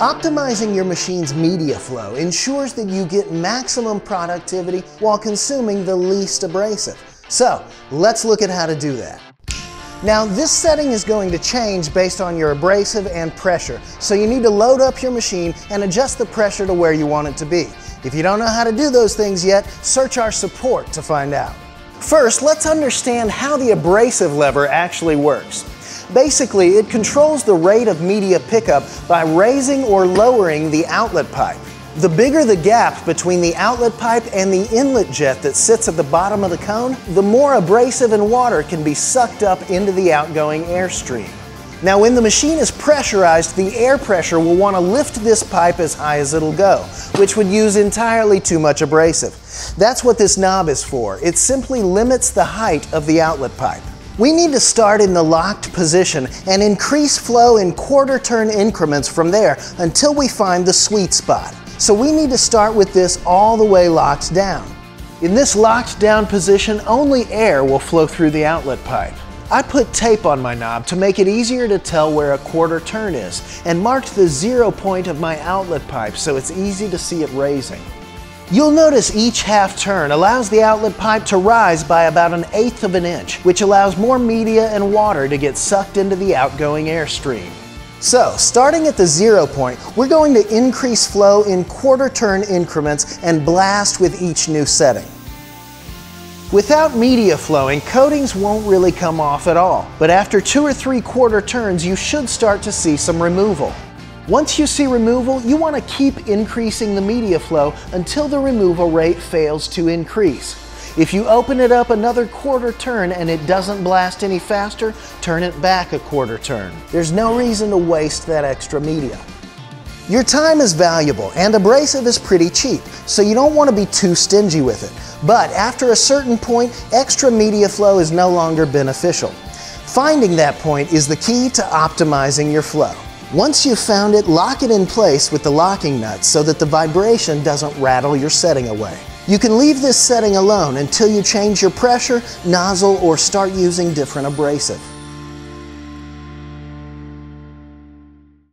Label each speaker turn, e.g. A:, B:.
A: Optimizing your machine's media flow ensures that you get maximum productivity while consuming the least abrasive. So, let's look at how to do that. Now, this setting is going to change based on your abrasive and pressure, so you need to load up your machine and adjust the pressure to where you want it to be. If you don't know how to do those things yet, search our support to find out. First, let's understand how the abrasive lever actually works. Basically, it controls the rate of media pickup by raising or lowering the outlet pipe. The bigger the gap between the outlet pipe and the inlet jet that sits at the bottom of the cone, the more abrasive and water can be sucked up into the outgoing airstream. Now when the machine is pressurized, the air pressure will want to lift this pipe as high as it'll go, which would use entirely too much abrasive. That's what this knob is for. It simply limits the height of the outlet pipe. We need to start in the locked position and increase flow in quarter turn increments from there until we find the sweet spot. So we need to start with this all the way locked down. In this locked down position, only air will flow through the outlet pipe. I put tape on my knob to make it easier to tell where a quarter turn is and marked the zero point of my outlet pipe so it's easy to see it raising. You'll notice each half turn allows the outlet pipe to rise by about an eighth of an inch, which allows more media and water to get sucked into the outgoing airstream. So, starting at the zero point, we're going to increase flow in quarter turn increments and blast with each new setting. Without media flowing, coatings won't really come off at all, but after two or three quarter turns, you should start to see some removal. Once you see removal, you want to keep increasing the media flow until the removal rate fails to increase. If you open it up another quarter turn and it doesn't blast any faster, turn it back a quarter turn. There's no reason to waste that extra media. Your time is valuable and abrasive is pretty cheap, so you don't want to be too stingy with it. But after a certain point, extra media flow is no longer beneficial. Finding that point is the key to optimizing your flow. Once you've found it, lock it in place with the locking nuts so that the vibration doesn't rattle your setting away. You can leave this setting alone until you change your pressure, nozzle, or start using different abrasive.